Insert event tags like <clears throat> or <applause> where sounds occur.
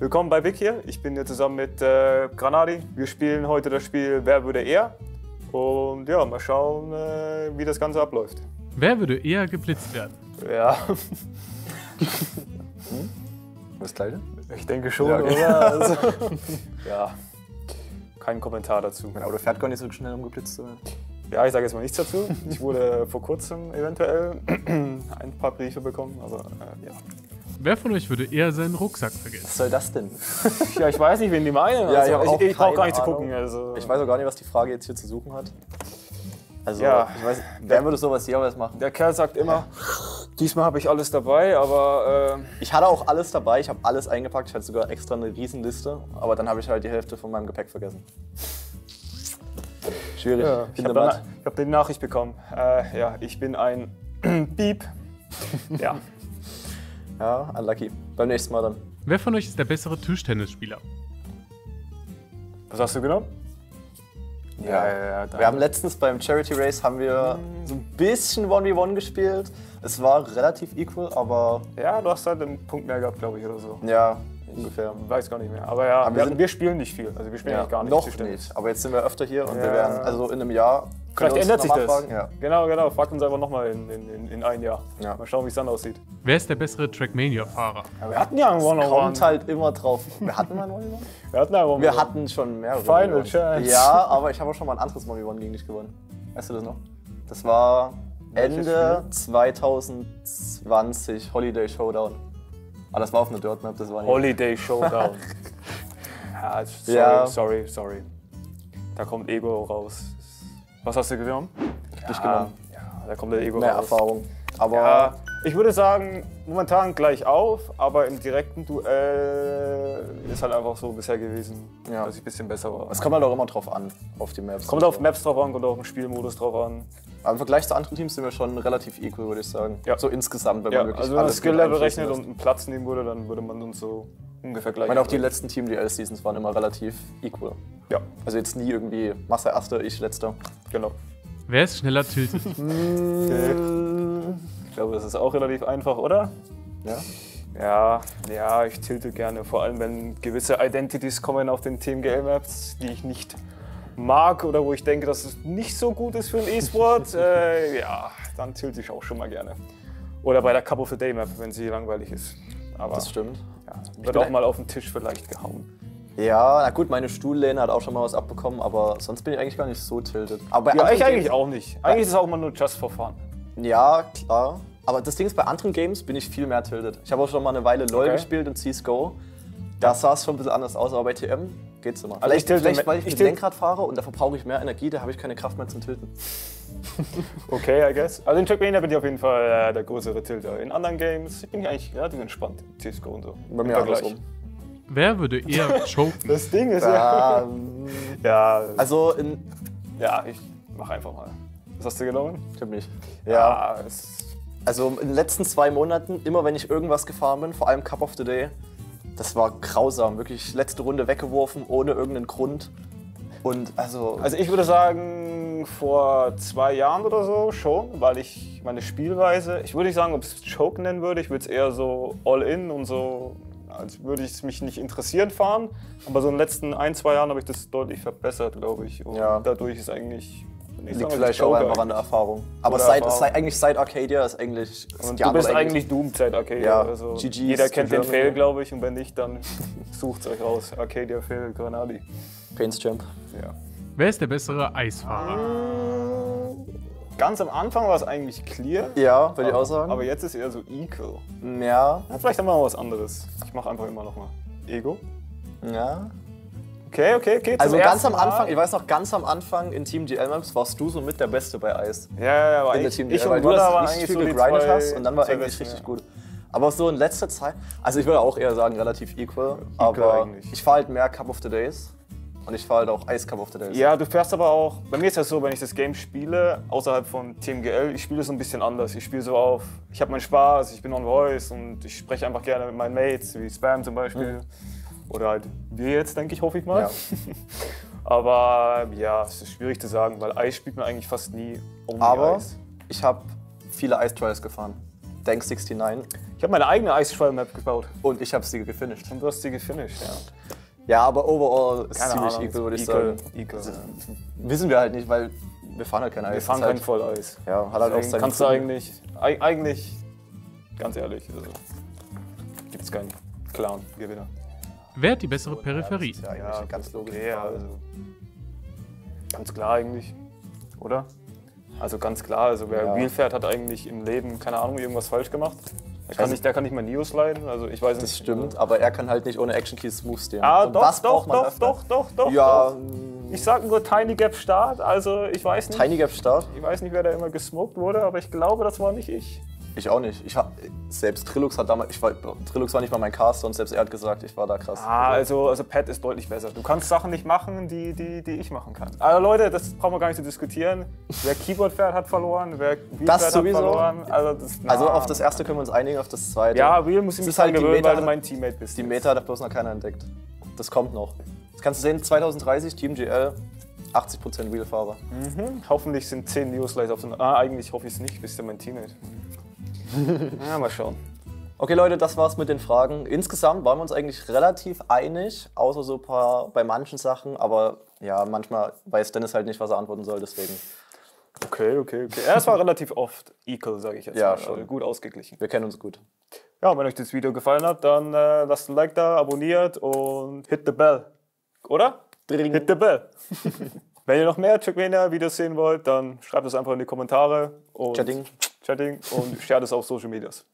Willkommen bei Vic hier. Ich bin hier zusammen mit äh, Granadi. Wir spielen heute das Spiel Wer würde eher? Und ja, mal schauen, äh, wie das Ganze abläuft. Wer würde eher geblitzt werden? Ja, <laughs> Was Gleiche? ich denke schon, Ja, okay. oder? <laughs> Also, ja, kein Kommentar dazu. Mein Auto fährt gar nicht so schnell, um geblitzt zu werden. Ja, ich sage jetzt mal nichts dazu. Ich wurde vor kurzem eventuell <clears throat> ein paar Briefe bekommen, aber äh, ja. Wer von euch würde eher seinen Rucksack vergessen? Was soll das denn? <laughs> Ja, ich weiß nicht, wen die meinen. Ja, Also, ich ich, ich brauche gar nicht zu gucken. Ahnung. Also. Ich weiß auch gar nicht, was die Frage jetzt hier zu suchen hat. Also, Ja. ich weiß, wer würde sowas jeweils machen? Der Kerl sagt immer, diesmal habe ich alles dabei, aber äh, Ich hatte auch alles dabei, ich habe alles eingepackt, ich hatte sogar extra eine Riesenliste, aber dann habe ich halt die Hälfte von meinem Gepäck vergessen. Schwierig. ja, ich habe hab die Nachricht bekommen. Äh, ja, ich bin ein <clears throat> Piep. <laughs> Ja, Ja, unlucky. Beim nächsten Mal dann. Wer von euch ist der bessere Tischtennisspieler? was hast du genommen? Ja. ja, Wir haben letztens beim Charity Race haben wir so ein bisschen 1v1 gespielt. Es war relativ equal, aber ja, du hast halt einen Punkt mehr gehabt, glaube ich, oder so. ja, ungefähr. Weiß gar nicht mehr. Aber ja, Aber wir wir, sind- wir spielen nicht viel. Also wir spielen Ja, gar nicht. noch Tischtennis. nicht. Aber jetzt sind wir öfter hier und wir Ja. werden, also in einem Jahr. Vielleicht wir uns ändert sich das. fragen. Ja. Genau, genau. Fragt uns einfach nochmal in, in, in, in ein Jahr. Ja. Mal schauen, wie es dann aussieht. Wer ist der bessere Trackmania-Fahrer? Ja, wir hatten ja einen One-on-One. Kommt halt immer drauf. Wir hatten mal einen 1v1? <laughs> Wir hatten ja einen Wir One-on-One. hatten schon mehrere. Final 1v1s. Chance. Ja, aber ich habe auch schon mal ein anderes 1v1 gegen dich gewonnen. Weißt du das noch? Das war Ende 2020 Holiday Showdown. Aber das war auf einer Dirt Map, das war nicht. Holiday Showdown. <laughs> ja, sorry, Ja. sorry, sorry. Da kommt Ego raus. Was hast du genommen? dich genommen. Ja, da kommt der Ego Mehr raus. Erfahrung. Aber Ja, ich würde sagen, momentan gleich auf, aber im direkten Duell ist halt einfach so bisher gewesen, Ja. dass ich ein bisschen besser war. es kommt halt auch immer drauf an, auf die Maps. Kommt auf Maps drauf an, kommt auf den Spielmodus drauf an. Aber im Vergleich zu anderen Teams sind wir schon relativ equal, würde ich sagen. Ja. So insgesamt, wenn Ja, man wirklich also wenn man das alles Skill-Level einfließen rechnet und einen Platz nehmen würde, dann würde man uns so ungefähr gleich. Ich meine, auch die letzten Team DL-Seasons waren immer relativ equal. Ja, Also jetzt nie irgendwie Massa Erster, ich Letzter. genau. Wer ist schneller tiltet? <laughs> <laughs> Ich glaube, das ist auch relativ einfach, oder? Ja? Ja, ja, ich tilte gerne. Vor allem, wenn gewisse Identities kommen auf den TMGL-Maps, die ich nicht mag oder wo ich denke, dass es nicht so gut ist für einen E-Sport. <laughs> äh, ja, dann tilte ich auch schon mal gerne. Oder bei der Cup of the Day Map, wenn sie langweilig ist. Aber Das stimmt. ja, wird auch mal auf den Tisch vielleicht gehauen. Ja, na gut, meine Stuhllehne hat auch schon mal was abbekommen, aber sonst bin ich eigentlich gar nicht so tiltet. Aber Ja, ich eigentlich auch nicht. Eigentlich ist es auch immer nur just for fun. Ja, klar. Aber das Ding ist, bei anderen Games bin ich viel mehr tiltet. Ich habe auch schon mal eine Weile LoL Okay. gespielt und CSGO. Da sah es schon ein bisschen anders aus, aber bei TM geht's immer. Also ich vielleicht, tilte vielleicht weil ich, ich mit Lenkrad fahre und da verbrauche ich mehr Energie, da habe ich keine Kraft mehr zum Tilten. <laughs> Okay, I guess. Also in Trackmania bin ich auf jeden Fall äh, der größere Tilter. In anderen Games bin ich eigentlich relativ entspannt. CSGO und so. Bei mir andersrum. Wer würde eher <laughs> choken? Das Ding ist ja. Ähm, <laughs> Ja, also, in, ja ich mach einfach mal. Was hast du genommen? stimmt nicht. Ja, es, Also in den letzten zwei Monaten, immer wenn ich irgendwas gefahren bin, vor allem Cup of the Day, das war grausam. Wirklich letzte Runde weggeworfen, ohne irgendeinen Grund. Und also, also ich würde sagen, vor zwei Jahren oder so schon, weil ich meine Spielweise, ich würde nicht sagen, ob es Choke nennen würde, ich würde es eher so All-In und so, als würde ich es mich nicht interessieren fahren. Aber so in den letzten ein, zwei Jahren habe ich das deutlich verbessert, glaube ich. Und Ja. dadurch ist eigentlich. Liegt vielleicht ich auch einfach an der Erfahrung. Aber Oder seit, Erfahrung. seit, eigentlich seit Arcadia ist eigentlich. ist du bist eigentlich Doom-Zeit Arcadia. Ja, Also GG's jeder kennt den. Fail, glaube ich, und wenn nicht, dann <laughs> sucht euch raus. Arcadia Fail Granadi. Pains Champ. Ja. Wer ist der bessere Eisfahrer? Ganz am Anfang war es eigentlich clear. Ja, würde ich auch sagen. Aber jetzt ist eher so equal. ja, Ja, vielleicht haben wir mal was anderes. Ich mache einfach immer noch mal. Ego. ja. Okay, okay, okay. Also ganz am Mal. Anfang, ich weiß noch, ganz am Anfang in Team GL Maps warst du so mit der Beste bei Eis. Ja, ja, ja, in der ich, Team ich GL, und weil du das richtig viel so gegrindet hast und dann war eigentlich Besten, richtig ja. gut. Aber so in letzter Zeit, also ich würde auch eher sagen relativ equal, aber eigentlich. ich fahre halt mehr Cup of the Days und ich fahre halt auch Ice Cup of the Days. Ja, du fährst aber auch. Bei mir ist das so, wenn ich das Game spiele, außerhalb von TMGL, ich spiele so ein bisschen anders. Ich spiele so auf, ich habe meinen Spaß, ich bin on Voice und ich spreche einfach gerne mit meinen Mates, wie Spam zum Beispiel. Oder halt wir jetzt, denke ich, hoffe ich mal. Ja. <laughs> Aber ja, es ist schwierig zu sagen, weil Eis spielt man eigentlich fast nie um Aber Eis. ich habe viele Ice Trials gefahren. Dank 69. Ich habe meine eigene Eisschwall-Map gebaut. Und ich habe sie gefinisht. Und du hast sie gefinisht, ja. Ja, aber overall ist Keine ziemlich Ahnung, equal, würde ich equal, sagen. equal, Also. Wissen wir halt nicht, weil wir fahren halt kein Eis. Wir fahren kein Volleis. Ja, hat halt auch seine kannst du eigentlich, eig- eigentlich, ganz ehrlich, also, gibt es keinen klaren Gewinner. Wer hat die bessere Peripherie? Ja, eigentlich eine ganz logische okay, also, ganz klar eigentlich, oder? Also ganz klar, also wer Ja. Wheel fährt, hat eigentlich im Leben, keine Ahnung, irgendwas falsch gemacht. Der kann Also- nicht, der kann nicht mal Neos leiden, also ich weiß Das nicht. stimmt, aber er kann halt nicht ohne Action Keys smooth stehen. Ah, Und doch, was doch, braucht man doch, dafür? doch, doch, doch, Ja, doch. Ich sag nur Tiny Gap Start, also ich weiß nicht. Tiny Gap Start? Ich weiß nicht, wer da immer gesmoked wurde, aber ich glaube, das war nicht ich. Ich auch nicht. Ich hab, selbst Trilux hat damals, ich war, Trilux war nicht mal mein Caster und selbst er hat gesagt, ich war da krass. Ah, also, also Pat ist deutlich besser. Du kannst Sachen nicht machen, die, die, die ich machen kann. Also Leute, das brauchen wir gar nicht zu diskutieren. Wer Keyboard fährt, hat verloren. Wer Wheel Das fährt, sowieso. hat verloren. Also, das, also na, auf das erste können wir uns einigen, auf das zweite. Ja, Wheel muss ich mich halt gewöhnen, weil du mein Teammate bist. Die Meta hat bloß noch keiner entdeckt. Das kommt noch. Das kannst du sehen, 2030 Team GL, 80% Wheelfahrer. Mhm. Hoffentlich sind 10 Neoslides auf den. Ah, eigentlich hoffe ich es nicht, bist du mein Teammate. <laughs> ja, mal schauen. Okay Leute, das war's mit den Fragen. Insgesamt waren wir uns eigentlich relativ einig, außer so ein paar bei manchen Sachen, aber ja, manchmal weiß Dennis halt nicht, was er antworten soll, deswegen. Okay, okay, okay. Ja, es war relativ oft equal, sage ich jetzt Ja, mal. schon. Also gut ausgeglichen. Wir kennen uns gut. Ja, wenn euch das Video gefallen hat, dann äh, lasst ein Like da, abonniert und hit the bell. Oder? Hit the bell. <laughs> wenn ihr noch mehr Trackmania-Videos sehen wollt, dann schreibt es einfach in die Kommentare. Und Chatting. Chatting und shared es auf Social Medias.